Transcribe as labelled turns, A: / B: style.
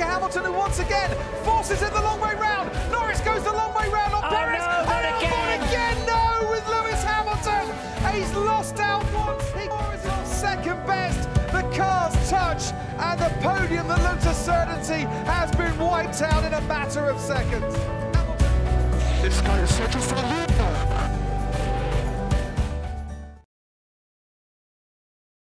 A: Hamilton, who once again forces it the long way round. Norris goes the long way round on
B: Oh,
A: Perez.
B: no,
A: and
B: again.
A: Again, no, with Lewis Hamilton. He's lost out once. He is on second best. The cars touch, and the podium that looked a certainty has been wiped out in a matter of seconds. Hamilton
C: This guy is such a lead.